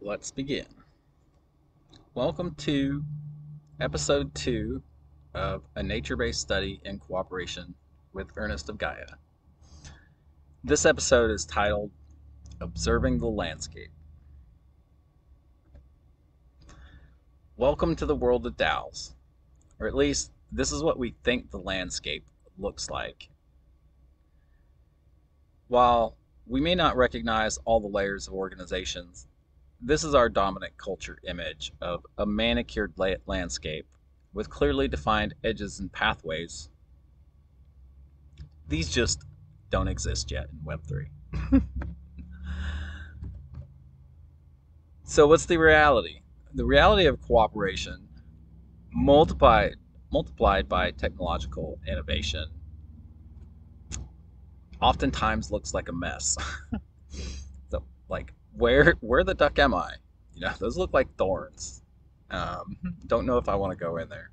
let's begin. Welcome to episode two of a nature based study in cooperation with Ernest of Gaia. This episode is titled Observing the Landscape. Welcome to the world of DAOs, or at least this is what we think the landscape looks like. While we may not recognize all the layers of organizations, this is our dominant culture image of a manicured landscape with clearly defined edges and pathways. These just don't exist yet in Web3. so, what's the reality? The reality of cooperation multiplied, multiplied by technological innovation oftentimes looks like a mess. so, like, where where the duck am I? You know, those look like thorns. Um, don't know if I want to go in there.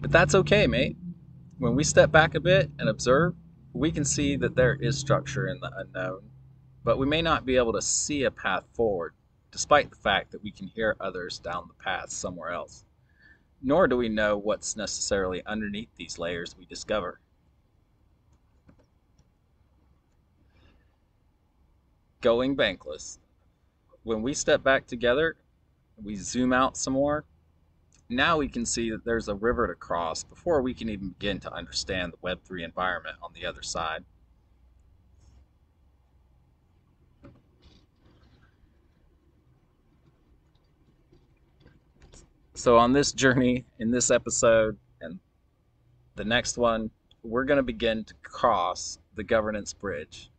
But that's okay, mate. When we step back a bit and observe, we can see that there is structure in the unknown, but we may not be able to see a path forward, despite the fact that we can hear others down the path somewhere else. Nor do we know what's necessarily underneath these layers we discover. Going bankless. When we step back together, we zoom out some more. Now we can see that there's a river to cross before we can even begin to understand the Web3 environment on the other side. So, on this journey, in this episode, and the next one, we're going to begin to cross the governance bridge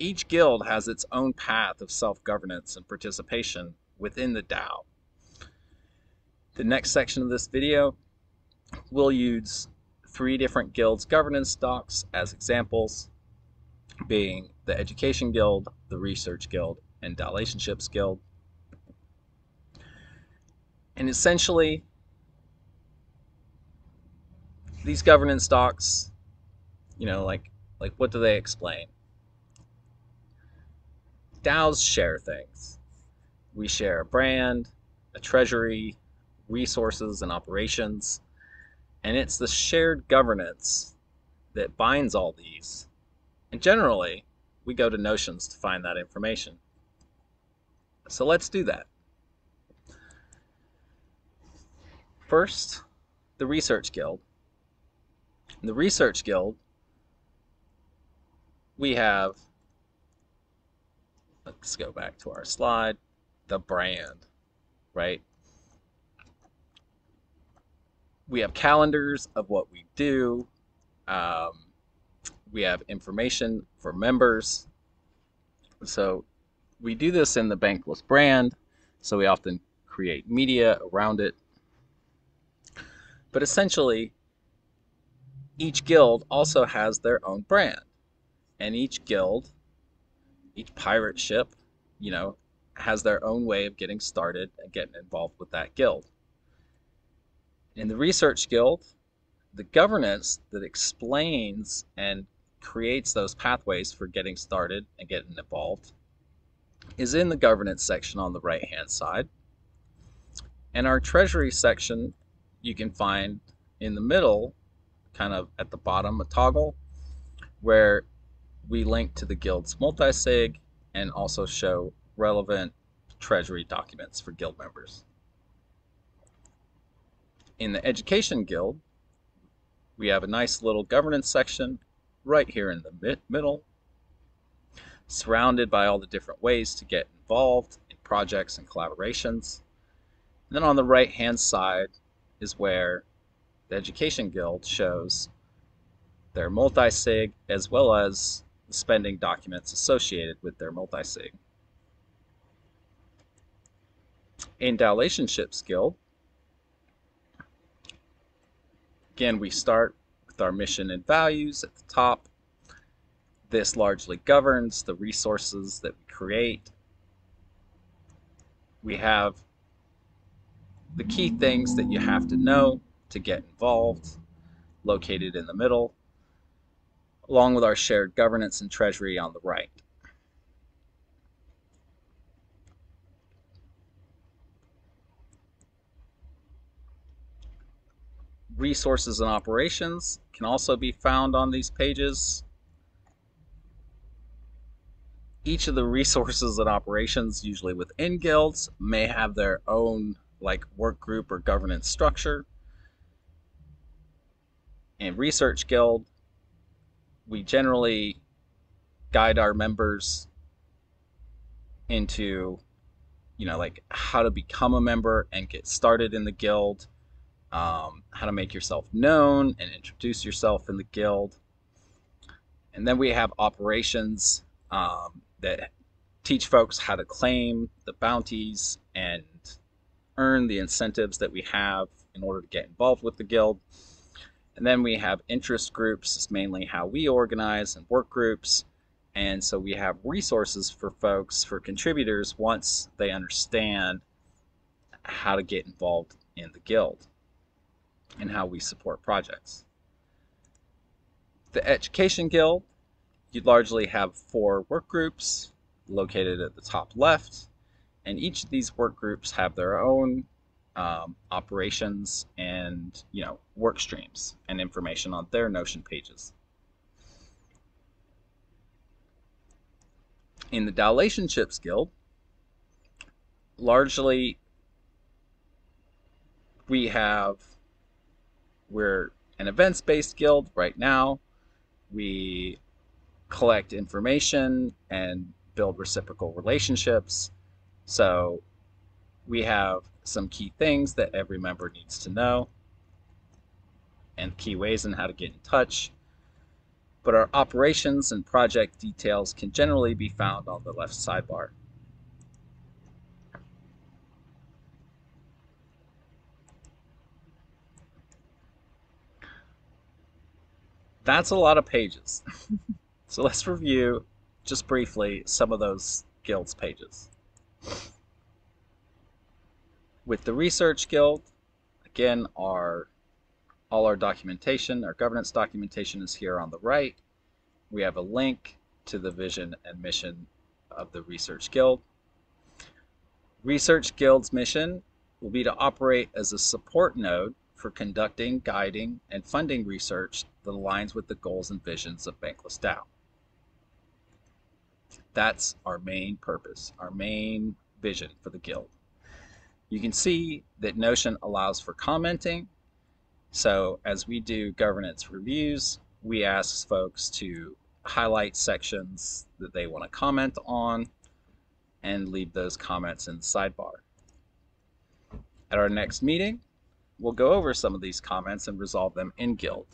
each guild has its own path of self governance and participation within the DAO. The next section of this video will use three different guilds' governance docs as examples, being the Education Guild, the Research Guild, and Relationships Guild. And essentially, these governance docs, you know, like like what do they explain? DAOs share things. We share a brand, a treasury, resources, and operations. And it's the shared governance that binds all these. And generally, we go to Notions to find that information. So let's do that. First, the Research Guild. In the Research Guild, we have let's go back to our slide, the brand, right? We have calendars of what we do. Um, we have information for members. So we do this in the Bankless brand. So we often create media around it. But essentially, each guild also has their own brand. And each guild each pirate ship, you know, has their own way of getting started and getting involved with that guild. In the research guild, the governance that explains and creates those pathways for getting started and getting involved is in the governance section on the right hand side. And our treasury section you can find in the middle, kind of at the bottom, a toggle where we link to the guild's multisig and also show relevant treasury documents for guild members. In the education guild, we have a nice little governance section right here in the mid middle, surrounded by all the different ways to get involved in projects and collaborations. And then on the right hand side is where the Education Guild shows their multi-sig as well as spending documents associated with their multisig. In Relationships Guild, again, we start with our mission and values at the top. This largely governs the resources that we create. We have the key things that you have to know to get involved located in the middle along with our shared governance and treasury on the right. Resources and operations can also be found on these pages. Each of the resources and operations, usually within guilds, may have their own like work group or governance structure. And Research Guild we generally guide our members into you know like how to become a member and get started in the guild um, how to make yourself known and introduce yourself in the guild. And then we have operations um, that teach folks how to claim the bounties and earn the incentives that we have in order to get involved with the guild and then we have interest groups, it's mainly how we organize and work groups. And so we have resources for folks, for contributors, once they understand how to get involved in the guild and how we support projects. The Education Guild, you largely have four work groups located at the top left, and each of these work groups have their own um, operations and you know work streams and information on their Notion pages. In the Dalationships Guild, largely we have we're an events-based guild right now. We collect information and build reciprocal relationships. So we have some key things that every member needs to know and key ways in how to get in touch. But our operations and project details can generally be found on the left sidebar. That's a lot of pages. so let's review just briefly some of those guilds pages. With the Research Guild, again, our all our documentation, our governance documentation is here on the right. We have a link to the vision and mission of the Research Guild. Research Guild's mission will be to operate as a support node for conducting, guiding, and funding research that aligns with the goals and visions of Bankless DAO. That's our main purpose, our main vision for the Guild. You can see that Notion allows for commenting. So as we do governance reviews, we ask folks to highlight sections that they want to comment on and leave those comments in the sidebar. At our next meeting, we'll go over some of these comments and resolve them in Guild.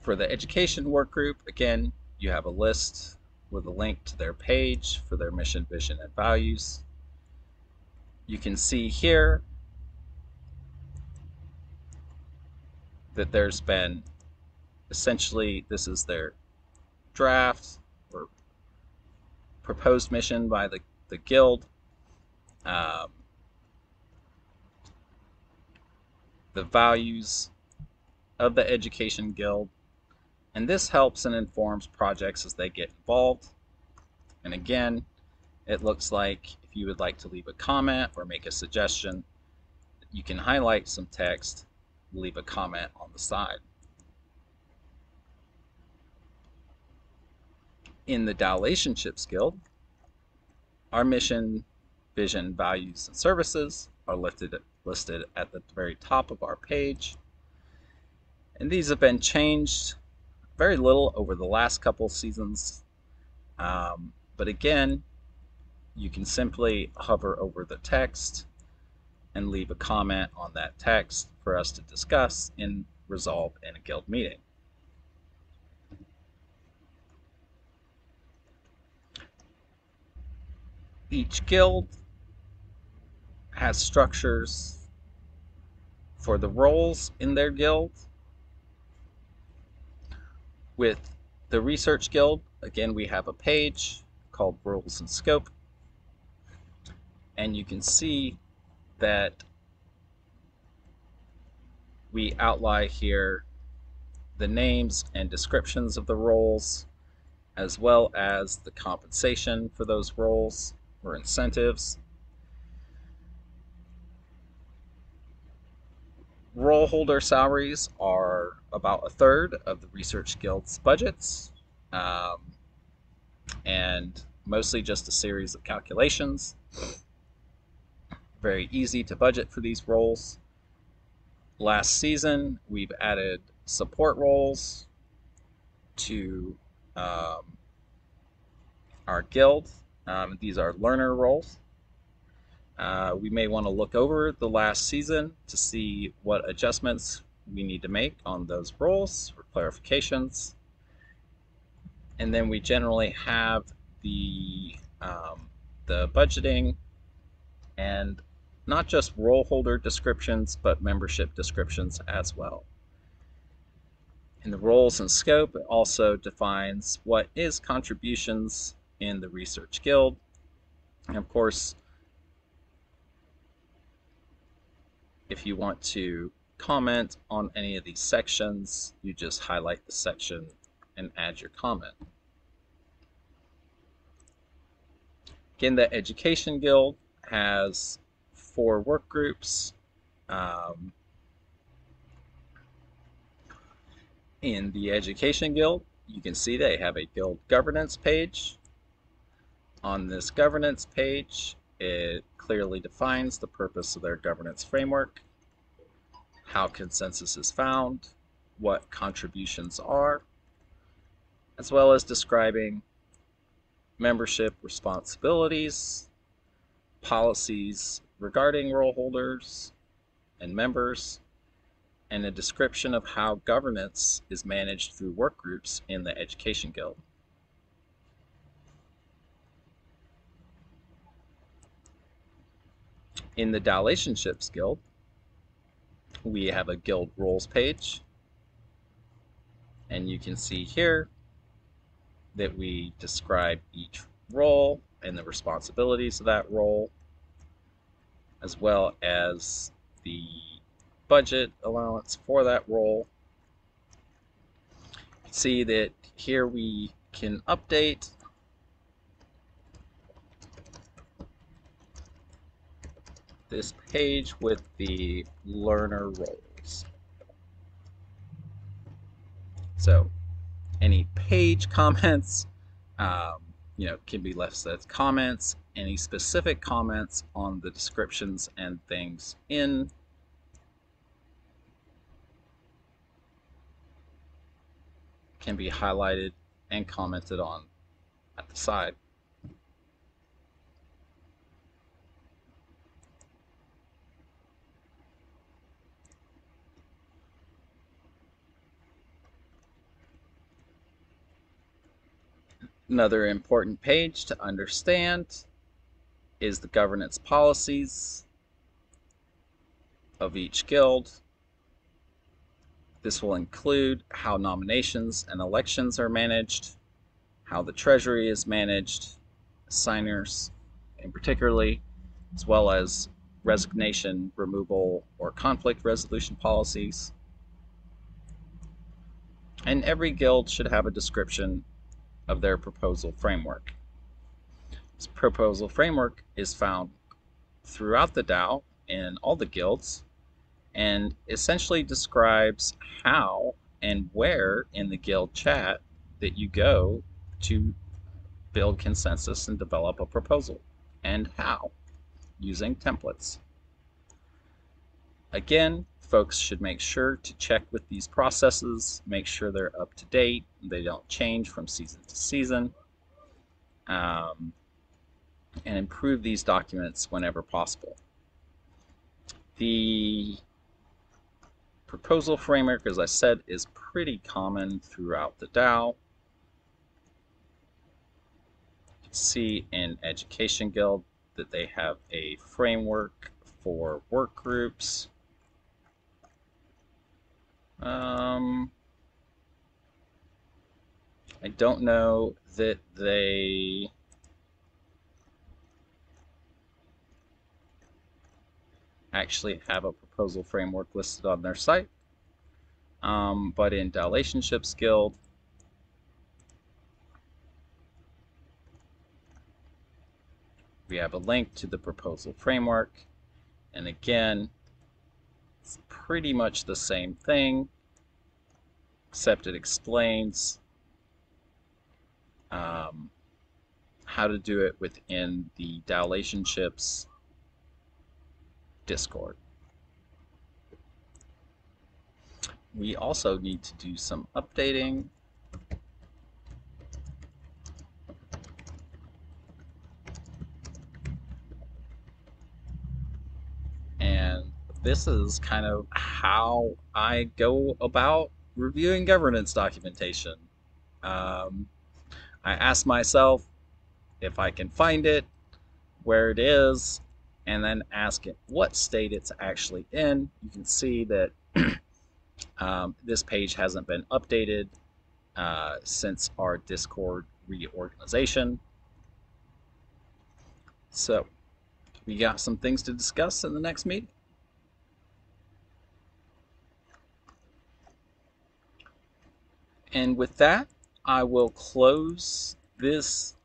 For the education work group, again, you have a list with a link to their page for their mission, vision, and values. You can see here that there's been essentially this is their draft or proposed mission by the, the guild. Um, the values of the education guild and this helps and informs projects as they get involved. And again, it looks like if you would like to leave a comment or make a suggestion, you can highlight some text, leave a comment on the side. In the Dalationships Guild, our mission, vision, values, and services are listed, listed at the very top of our page. And these have been changed very little over the last couple seasons. Um, but again, you can simply hover over the text and leave a comment on that text for us to discuss and resolve in a guild meeting. Each guild has structures for the roles in their guild with the Research Guild, again, we have a page called Rules and Scope. And you can see that we outline here the names and descriptions of the roles, as well as the compensation for those roles or incentives. Role holder salaries are about a third of the Research Guild's budgets, um, and mostly just a series of calculations. Very easy to budget for these roles. Last season, we've added support roles to um, our guild. Um, these are learner roles. Uh, we may want to look over the last season to see what adjustments we need to make on those roles or clarifications. And then we generally have the, um, the budgeting and not just role holder descriptions, but membership descriptions as well. In the roles and scope, it also defines what is contributions in the Research Guild. And of course, if you want to comment on any of these sections, you just highlight the section and add your comment. Again, the Education Guild has four work groups. Um, in the Education Guild, you can see they have a guild governance page. On this governance page, it clearly defines the purpose of their governance framework, how consensus is found, what contributions are, as well as describing membership responsibilities, policies regarding role holders and members, and a description of how governance is managed through work groups in the Education Guild. In the Dalationships Guild, we have a guild roles page. And you can see here that we describe each role and the responsibilities of that role, as well as the budget allowance for that role. See that here we can update this page with the learner roles. So any page comments, um, you know, can be left as comments. Any specific comments on the descriptions and things in can be highlighted and commented on at the side. Another important page to understand is the governance policies of each guild. This will include how nominations and elections are managed, how the treasury is managed, signers in particularly, as well as resignation, removal, or conflict resolution policies. And every guild should have a description of their proposal framework. This proposal framework is found throughout the DAO in all the guilds and essentially describes how and where in the guild chat that you go to build consensus and develop a proposal and how using templates. Again, folks should make sure to check with these processes, make sure they're up to date, they don't change from season to season, um, and improve these documents whenever possible. The proposal framework, as I said, is pretty common throughout the DAO. You can see in Education Guild that they have a framework for work groups um, I don't know that they actually have a proposal framework listed on their site. Um, but in Dalationships Guild, we have a link to the proposal framework. And again, It's pretty much the same thing, except it explains um, how to do it within the Dialationships Discord. We also need to do some updating and this is kind of how I go about reviewing governance documentation. Um, I ask myself if I can find it, where it is, and then ask it what state it's actually in. You can see that um, this page hasn't been updated uh, since our Discord reorganization. So we got some things to discuss in the next meeting. And with that, I will close this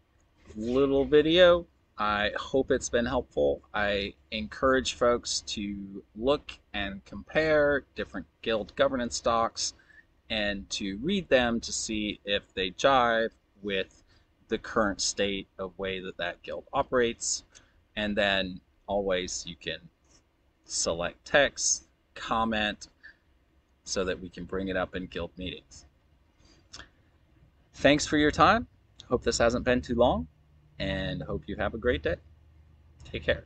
little video. I hope it's been helpful. I encourage folks to look and compare different guild governance docs and to read them to see if they jive with the current state of way that that guild operates. And then always you can select text, comment, so that we can bring it up in guild meetings. Thanks for your time. Hope this hasn't been too long and hope you have a great day. Take care.